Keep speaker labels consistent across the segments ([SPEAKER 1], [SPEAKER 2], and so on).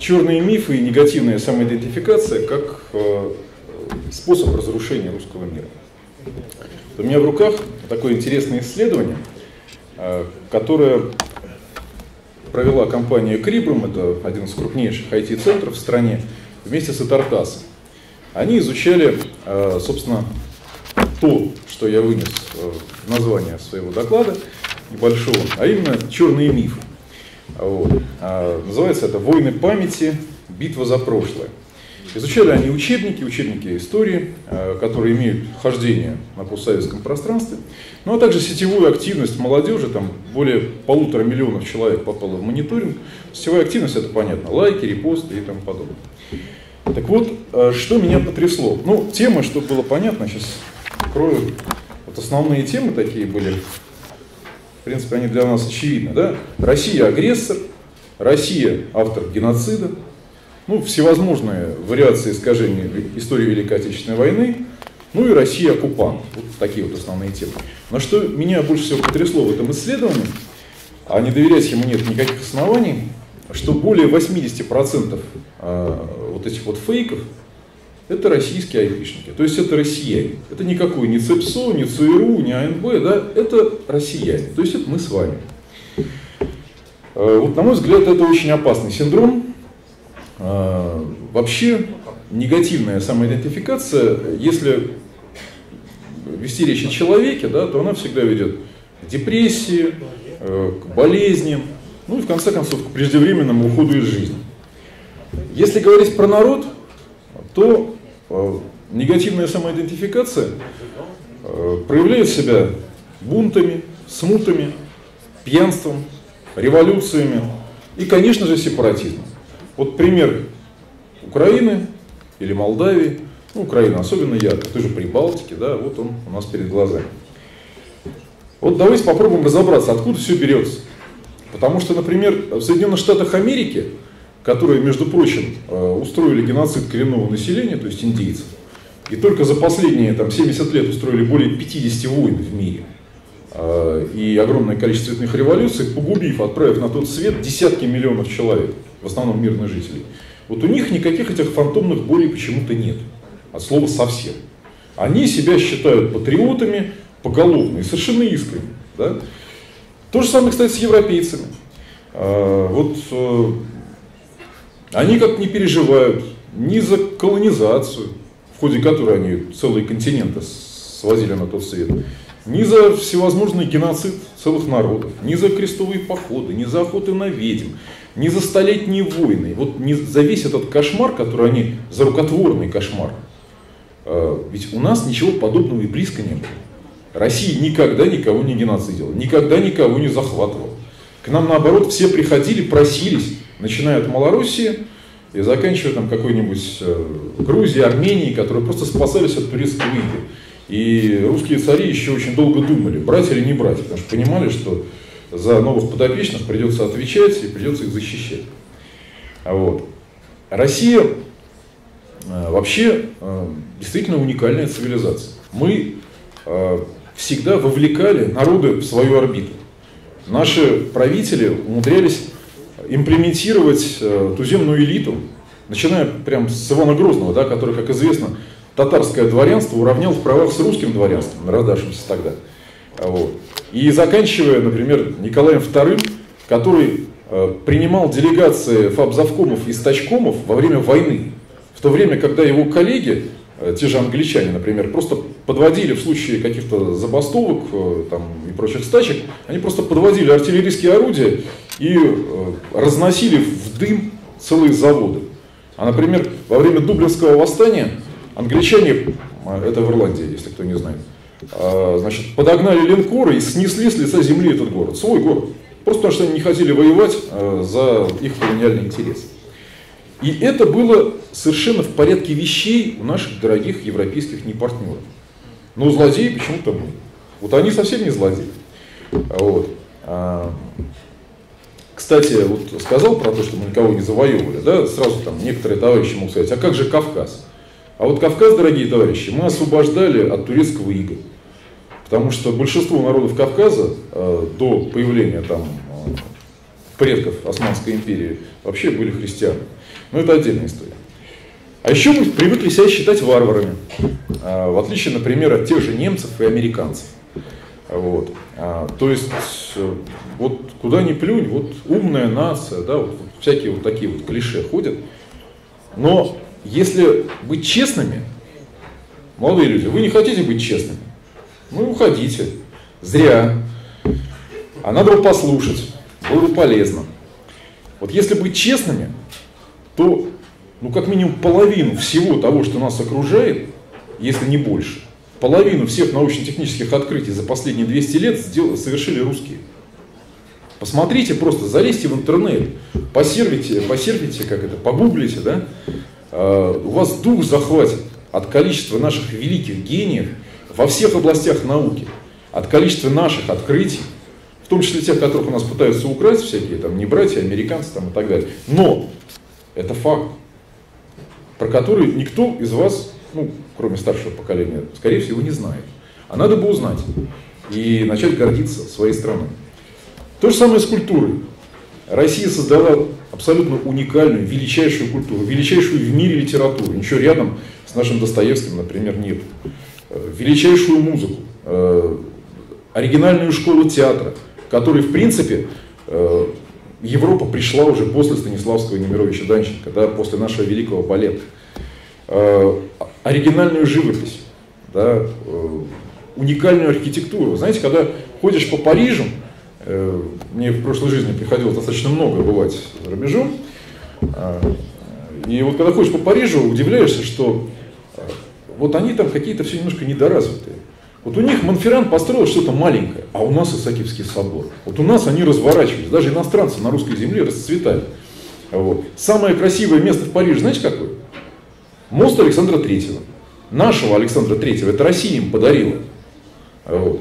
[SPEAKER 1] черные мифы и негативная самоидентификация как э, способ разрушения русского мира. У меня в руках такое интересное исследование, э, которое провела компания Крибрум, это один из крупнейших IT-центров в стране, вместе с Итартасом. Они изучали, э, собственно, то, что я вынес в название своего доклада небольшого, а именно черные мифы. Вот. А, называется это «Войны памяти. Битва за прошлое». Изучали они учебники, учебники истории, а, которые имеют хождение на постсоветском пространстве, ну а также сетевую активность молодежи, там более полутора миллионов человек попало в мониторинг. Сетевая активность, это понятно, лайки, репосты и тому подобное. Так вот, а, что меня потрясло? Ну, темы, чтобы было понятно, сейчас открою. Вот основные темы такие были в принципе, они для нас очевидны, да? Россия агрессор, Россия автор геноцида, ну, всевозможные вариации искажения истории Великой Отечественной войны, ну и Россия оккупант. Вот такие вот основные темы. Но что меня больше всего потрясло в этом исследовании, а не доверять ему нет никаких оснований, что более 80% а, вот этих вот фейков это российские айпишники, то есть это россияне. Это никакой не ЦЕПСО, не ЦРУ, не АНБ, да, это россияне, то есть это мы с вами. Э, вот, на мой взгляд, это очень опасный синдром. Э, вообще, негативная самоидентификация, если вести речь о человеке, да, то она всегда ведет к депрессии, э, к болезням, ну и в конце концов к преждевременному уходу из жизни. Если говорить про народ, то негативная самоидентификация э, проявляет себя бунтами, смутами, пьянством, революциями и, конечно же, сепаратизмом. Вот пример Украины или Молдавии, ну, Украина особенно ярко, тоже Прибалтики, да, вот он у нас перед глазами. Вот давайте попробуем разобраться, откуда все берется. Потому что, например, в Соединенных Штатах Америки которые, между прочим, э, устроили геноцид коренного населения, то есть индейцев, и только за последние там, 70 лет устроили более 50 войн в мире э, и огромное количество цветных революций, погубив, отправив на тот свет десятки миллионов человек, в основном мирных жителей. Вот у них никаких этих фантомных болей почему-то нет. От слова совсем. Они себя считают патриотами поголовно и совершенно искренне. Да? То же самое, кстати, с европейцами. Э, вот они как не переживают ни за колонизацию, в ходе которой они целые континенты свозили на тот свет, ни за всевозможный геноцид целых народов, ни за крестовые походы, ни за охоты на ведьм, ни за столетние войны. Вот не за весь этот кошмар, который они, за рукотворный кошмар. А, ведь у нас ничего подобного и близко не было. Россия никогда никого не геноцидила, никогда никого не захватывала. К нам, наоборот, все приходили, просились, начиная от Малоруссии и заканчивая там какой-нибудь э, Грузией, Арменией, которые просто спасались от турецкой иги. И русские цари еще очень долго думали, брать или не брать, потому что понимали, что за новых подопечных придется отвечать и придется их защищать. Вот. Россия э, вообще э, действительно уникальная цивилизация. Мы всегда вовлекали народы в свою орбиту. Наши правители умудрялись имплементировать э, туземную элиту, начиная прям с Ивана Грозного, да, который, как известно, татарское дворянство уравнял в правах с русским дворянством, народавшимся тогда. Вот. И заканчивая, например, Николаем II, который э, принимал делегации фабзавкомов и стачкомов во время войны, в то время, когда его коллеги, э, те же англичане, например, просто подводили в случае каких-то забастовок там, и прочих стачек, они просто подводили артиллерийские орудия и э, разносили в дым целые заводы. А, например, во время Дублинского восстания англичане, а, это в Ирландии, если кто не знает, а, значит, подогнали линкоры и снесли с лица земли этот город, свой город. Просто потому что они не хотели воевать а, за их колониальный интерес. И это было совершенно в порядке вещей у наших дорогих европейских непартнеров. Но злодеи почему-то мы. Вот они совсем не злодеи. Вот. Кстати, вот сказал про то, что мы никого не завоевывали, да, сразу там некоторые товарищи могут сказать, а как же Кавказ? А вот Кавказ, дорогие товарищи, мы освобождали от турецкого ига. Потому что большинство народов Кавказа э, до появления там э, предков Османской империи вообще были христианами. Но это отдельная история. А еще мы привыкли себя считать варварами, а, в отличие, например, от тех же немцев и американцев. Вот. А, то есть, вот куда ни плюнь, вот умная нация, да, вот всякие вот такие вот клише ходят. Но если быть честными, молодые люди, вы не хотите быть честными, ну уходите. Зря. А надо бы послушать, было бы полезно. Вот если быть честными, то ну как минимум половину всего того, что нас окружает, если не больше, половину всех научно-технических открытий за последние 200 лет сделали, совершили русские. Посмотрите просто, залезьте в интернет, посервите, посервите, как это, погуглите, да, uh, у вас дух захватит от количества наших великих гениев во всех областях науки, от количества наших открытий, в том числе тех, которых у нас пытаются украсть всякие, там, не братья, американцы там, и так далее. Но это факт, про который никто из вас, ну, кроме старшего поколения, скорее всего, не знает. А надо бы узнать и начать гордиться своей страной. То же самое с культурой. Россия создала абсолютно уникальную, величайшую культуру, величайшую в мире литературу. Ничего рядом с нашим Достоевским, например, нет. Э, величайшую музыку, э, оригинальную школу театра, который, в принципе, э, Европа пришла уже после Станиславского и Немировича Данченко, да, после нашего великого балета. Оригинальную живопись, да, уникальную архитектуру. Знаете, когда ходишь по Парижу, мне в прошлой жизни приходилось достаточно много бывать за рубежом, и вот когда ходишь по Парижу, удивляешься, что вот они там какие-то все немножко недоразвитые. Вот у них Монферран построил что-то маленькое, а у нас Исаакиевский собор. Вот у нас они разворачивались, даже иностранцы на русской земле расцветали. Вот. Самое красивое место в Париже, знаете какое? Мост Александра Третьего. Нашего Александра Третьего. Это Россия им подарила. Вот.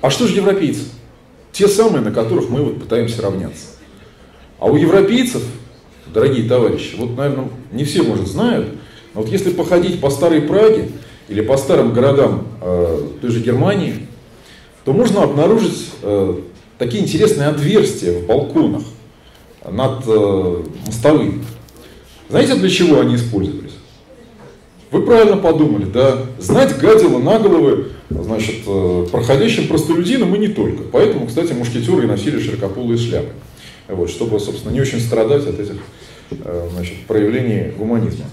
[SPEAKER 1] А, что же европейцы? Те самые, на которых мы вот пытаемся равняться. А у европейцев дорогие товарищи, вот, наверное, не все, может, знают, но вот если походить по старой Праге или по старым городам э, той же Германии, то можно обнаружить э, такие интересные отверстия в балконах над э, мостовыми. Знаете, для чего они использовались? Вы правильно подумали, да? Знать гадило на головы, значит, э, проходящим простолюдинам и не только. Поэтому, кстати, мушкетеры носили широкополые шляпы. Вот, чтобы, собственно, не очень страдать от этих Э, значит, проявлений гуманизма.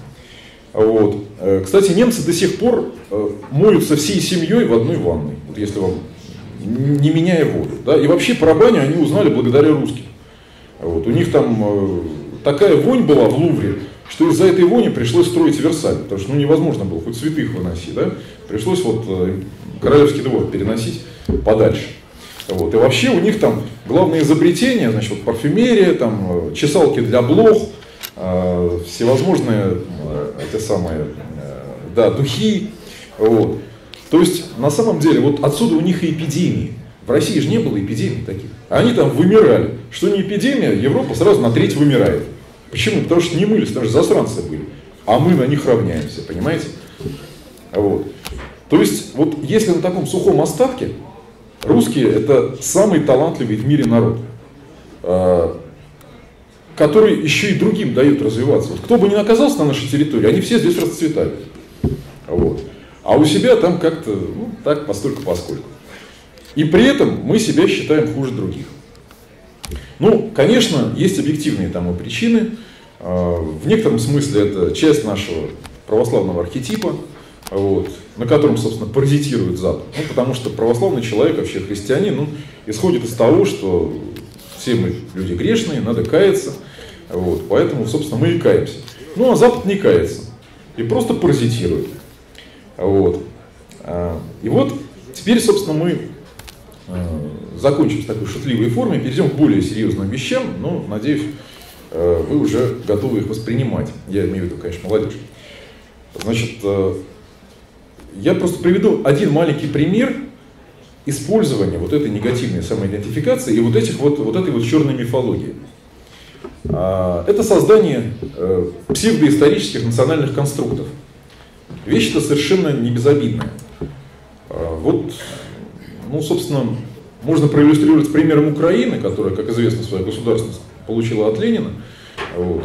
[SPEAKER 1] Вот. Э, кстати, немцы до сих пор моются всей семьей в одной ванной, вот если вам не меняя воду. Да? И вообще про баню они узнали благодаря русским. Вот. У них там такая вонь была в Лувре, что из-за этой вони пришлось строить Версаль, потому что ну, невозможно было хоть святых выносить. Да? Пришлось вот королевский двор переносить подальше. Вот. И вообще у них там главное изобретение, значит, вот парфюмерия, там, чесалки для блох, Э, всевозможные э, эти самые, э, да, духи. Вот. То есть, на самом деле, вот отсюда у них и эпидемии. В России же не было эпидемий таких. Они там вымирали. Что не эпидемия, Европа сразу на треть вымирает. Почему? Потому что не мылись, потому что засранцы были. А мы на них равняемся, понимаете? Вот. То есть, вот если на таком сухом остатке, русские это самый талантливый в мире народ который еще и другим дает развиваться. Вот кто бы ни оказался на нашей территории, они все здесь расцветают. Вот. А у себя там как-то, ну, так, постольку поскольку. И при этом мы себя считаем хуже других. Ну, конечно, есть объективные тому причины. А, в некотором смысле это часть нашего православного архетипа, вот, на котором, собственно, паразитирует Запад. Ну, потому что православный человек, вообще христианин, он исходит из того, что все мы люди грешные, надо каяться. Вот, поэтому, собственно, мы и каемся. Ну, а Запад не кается. И просто паразитирует. Вот. А, и вот теперь, собственно, мы закончим с такой шутливой формой, перейдем к более серьезным вещам, но, надеюсь, а, вы уже готовы их воспринимать. Я имею в виду, конечно, молодежь. Значит, я просто приведу один маленький пример использования вот этой негативной самоидентификации и вот, этих вот, вот этой вот черной мифологии. А, это создание э, псевдоисторических национальных конструктов. Вещь-то совершенно не безобидная. А, вот, ну, собственно, можно проиллюстрировать примером Украины, которая, как известно, свою государственность получила от Ленина. Вот.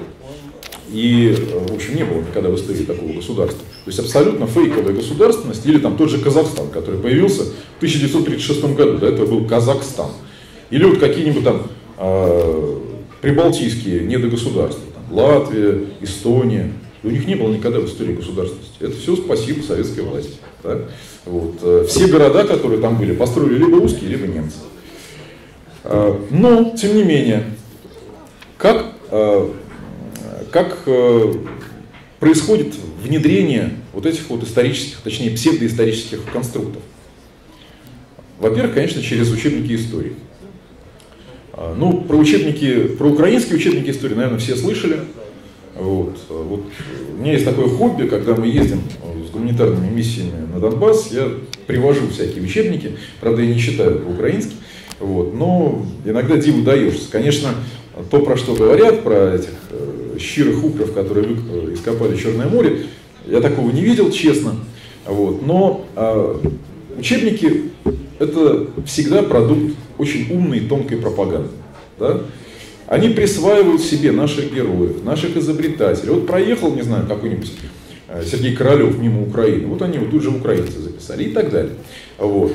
[SPEAKER 1] И, в общем, не было никогда в истории такого государства. То есть абсолютно фейковая государственность, или там тот же Казахстан, который появился в 1936 году, до этого был Казахстан. Или вот какие-нибудь там э, прибалтийские недогосударства, там, Латвия, Эстония. И у них не было никогда в истории государственности. Это все спасибо советской власти. Да? Вот. Э, все города, которые там были, построили либо русские, либо немцы. Э, но, тем не менее, как э, как происходит внедрение вот этих вот исторических, точнее псевдоисторических конструктов. Во-первых, конечно, через учебники истории. Ну, про учебники, про украинские учебники истории, наверное, все слышали. Вот. Вот. У меня есть такое хобби, когда мы ездим с гуманитарными миссиями на Донбасс, я привожу всякие учебники, правда, я не читаю по-украински, вот, но иногда диву даешься. Конечно, то, про что говорят, про этих э, щирых укров, которые ископали Черное море, я такого не видел, честно. Вот. Но э, учебники это всегда продукт очень умной, тонкой пропаганды. Да? Они присваивают себе наших героев, наших изобретателей. Вот проехал, не знаю, какой-нибудь э, Сергей Королев мимо Украины, вот они вот тут же украинцы записали и так далее. Вот.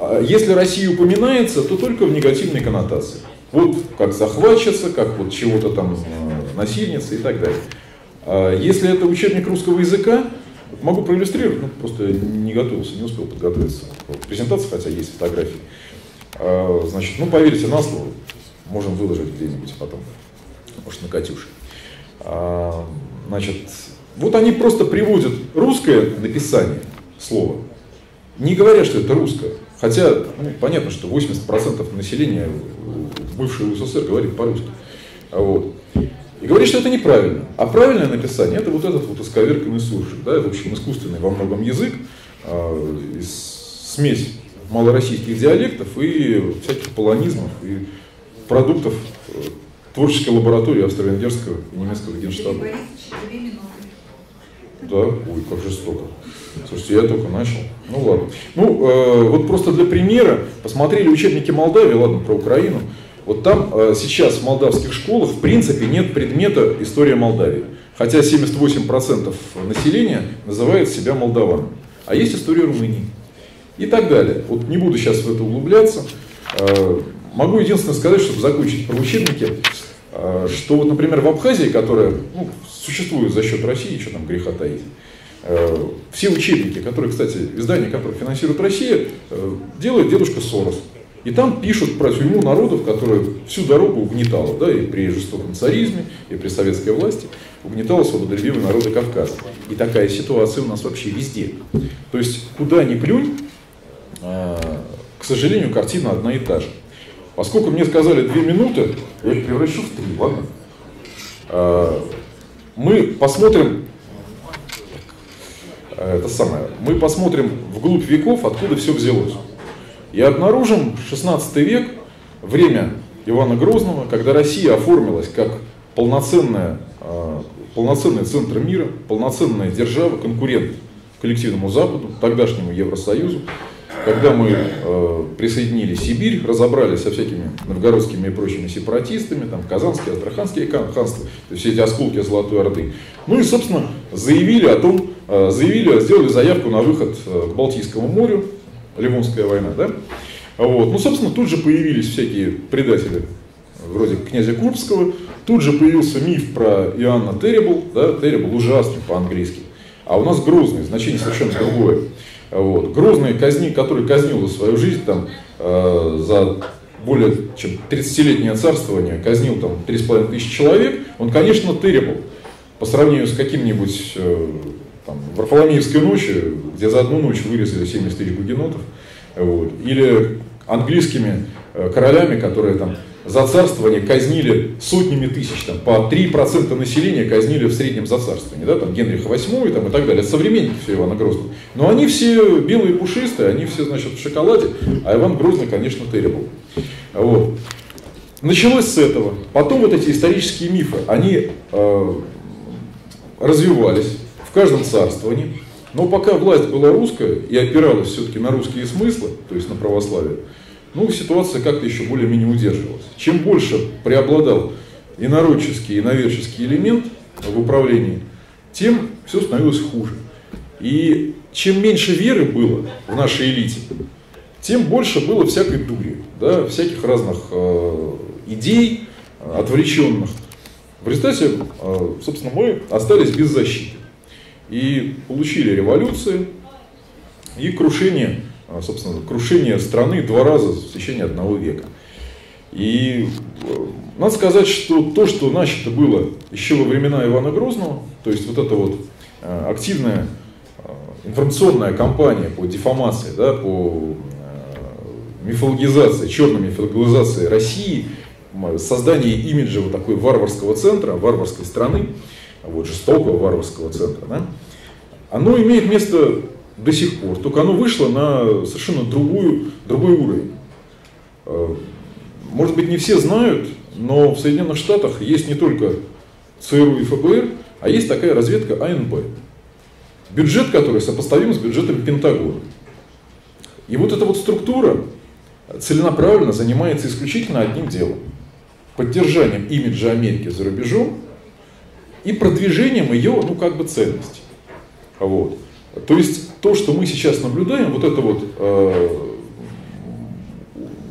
[SPEAKER 1] А если Россия упоминается, то только в негативной коннотации. Вот как захватчица, как вот чего-то там э, насильница и так далее. А если это учебник русского языка, могу проиллюстрировать, ну, просто не готовился, не успел подготовиться к презентации, хотя есть фотографии. А, значит, ну, поверьте на слово, можем выложить где-нибудь потом, может, на Катюше. А, значит, вот они просто приводят русское написание слова, не говоря, что это русское. Хотя, ну, понятно, что 80% населения бывшего СССР говорит по-русски. Вот. И говорит, что это неправильно. А правильное написание это вот этот вот исковерканный суржик. Да, в общем, искусственный во многом язык, э, смесь малороссийских диалектов и всяких полонизмов и продуктов э, творческой лаборатории австро-венгерского и немецкого генштаба. Да, ой, как жестоко. Слушайте, я только начал. Ну ладно. Ну, э, вот просто для примера, посмотрели учебники Молдавии, ладно, про Украину. Вот там э, сейчас в молдавских школах в принципе нет предмета история Молдавии. Хотя 78% населения называют себя молдаванами. А есть история Румынии. И так далее. Вот не буду сейчас в это углубляться. Э, могу единственное сказать, чтобы закончить про учебники, э, что вот, например, в Абхазии, которая ну, существует за счет России, что там греха таить, э, все учебники, которые, кстати, издания, которые финансирует Россия, э, делает дедушка Сорос. И там пишут про тюрьму народов, которая всю дорогу угнетала, да, и при жестоком царизме, и при советской власти угнетала свободолюбивые народы Кавказа. И такая ситуация у нас вообще везде. То есть, куда ни плюнь, к сожалению, картина одна и та же. Поскольку мне сказали две минуты, я их превращу в три, ладно? А, мы посмотрим это самое, мы посмотрим вглубь веков, откуда все взялось. И обнаружим 16 век, время Ивана Грозного, когда Россия оформилась как полноценная, а, полноценный центр мира, полноценная держава, конкурент коллективному Западу, тогдашнему Евросоюзу, когда мы э, присоединили Сибирь, разобрались со всякими новгородскими и прочими сепаратистами, там Казанские, Астраханские ханства, то есть все эти осколки Золотой Орды. Ну и, собственно, заявили о том, э, заявили, сделали заявку на выход э, к Балтийскому морю, Ливонская война, да? Вот. Ну, собственно, тут же появились всякие предатели, вроде князя Курбского, тут же появился миф про Иоанна Террибл, да, Террибл ужасный по-английски, а у нас Грозный, значение совершенно другое. Вот. Грозный, казни, который казнил свою жизнь там, э, за более чем 30-летнее царствование, казнил там 3,5 тысячи человек, он, конечно, Террибл по сравнению с каким-нибудь э, Варфоломеевской ночи, где за одну ночь вырезали 70 тысяч гугенотов, вот, или английскими э, королями, которые там за царствование казнили сотнями тысяч, там, по 3% населения казнили в среднем за царствование, да, там, Генриха VIII там, и так далее, современники все Ивана Грозного. Но они все белые пушистые, они все, значит, в шоколаде, а Иван Грозный, конечно, террибл. Вот. Началось с этого. Потом вот эти исторические мифы, они э, развивались, каждом царствовании. Но пока власть была русская и опиралась все-таки на русские смыслы, то есть на православие, ну, ситуация как-то еще более-менее удерживалась. Чем больше преобладал инородческий и иноверческий элемент в управлении, тем все становилось хуже. И чем меньше веры было в нашей элите, тем больше было всякой дури, да, всяких разных э, идей, отвлеченных. В результате, э, собственно, мы остались без защиты. И получили революции и крушение, э, собственно, крушение страны два раза в течение одного века. И э, надо сказать, что то, что начато было еще во времена Ивана Грозного, то есть вот эта вот э, активная информационная кампания по дефамации, да, по мифологизации, черной мифологизации России, создание имиджа вот такой варварского центра, варварской страны, вот, жестокого варварского центра, да, оно имеет место до сих пор, только оно вышло на совершенно другую, другой уровень. Э, может быть, не все знают, но в Соединенных Штатах есть не только ЦРУ и ФБР, а есть такая разведка АНБ, бюджет которой сопоставим с бюджетом Пентагона. И вот эта вот структура целенаправленно занимается исключительно одним делом – поддержанием имиджа Америки за рубежом и продвижением ее, ну, как бы ценностей. Вот. То есть то, что мы сейчас наблюдаем, вот это вот, э,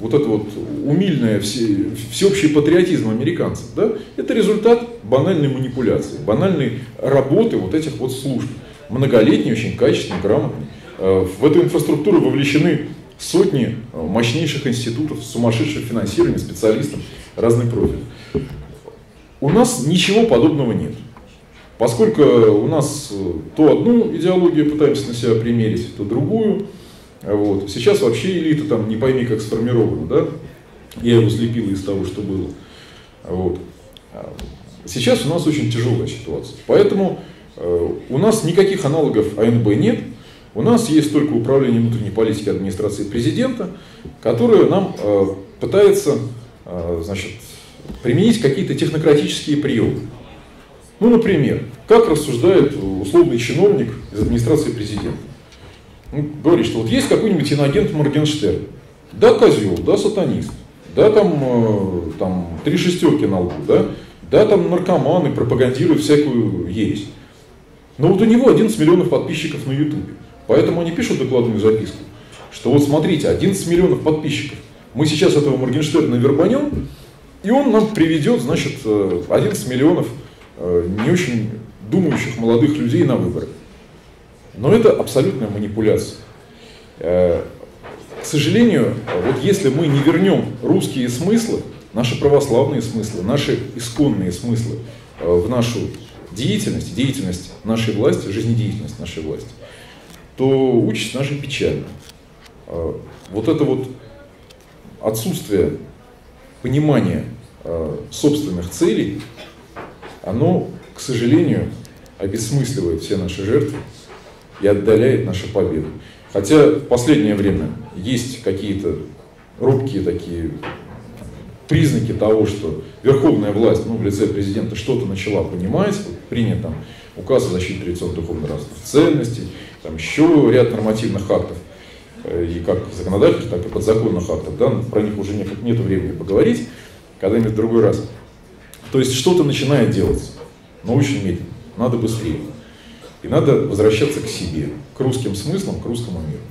[SPEAKER 1] вот это вот умильное все, всеобщий патриотизм американцев, да, это результат банальной манипуляции, банальной работы вот этих вот служб, многолетней, очень качественной, грамотной. Э, в эту инфраструктуру вовлечены сотни мощнейших институтов, сумасшедших финансирования, специалистов, разный профиль. У нас ничего подобного нет. Поскольку у нас то одну идеологию пытаемся на себя примерить, то другую. Вот. Сейчас вообще элита там не пойми как сформирована, да? Я его слепил из того, что было. Вот. Сейчас у нас очень тяжелая ситуация. Поэтому э, у нас никаких аналогов АНБ нет. У нас есть только управление внутренней политики администрации президента, которое нам э, пытается э, значит, применить какие-то технократические приемы. Ну, например, как рассуждает условный чиновник из администрации президента. Он говорит, что вот есть какой-нибудь иноагент Моргенштерн. Да, козел, да, сатанист, да, там, э, там три шестерки на лбу, да, да, там наркоманы пропагандируют всякую ересь. Но вот у него 11 миллионов подписчиков на Ютубе. Поэтому они пишут докладную записку, что вот смотрите, 11 миллионов подписчиков. Мы сейчас этого Моргенштерна вербанем, и он нам приведет, значит, 11 э, миллионов э, не очень думающих молодых людей на выборы. Но это абсолютная манипуляция. Э, к сожалению, вот если мы не вернем русские смыслы, наши православные смыслы, наши исконные смыслы в нашу деятельность, деятельность нашей власти, жизнедеятельность нашей власти, то участь наша печальна. Вот это вот отсутствие понимания собственных целей, оно, к сожалению, обесмысливает все наши жертвы и отдаляет нашу победу. Хотя в последнее время есть какие-то робкие такие признаки того, что верховная власть, ну, в лице президента что-то начала понимать, принят там указ о защите традиционных духовно-нравственных ценностей, там еще ряд нормативных актов, э, и как законодательных, так и подзаконных актов, да, про них уже нет, нет времени поговорить, когда-нибудь в другой раз. То есть что-то начинает делаться, но очень медленно, надо быстрее. И надо возвращаться к себе, к русским смыслам, к русскому миру.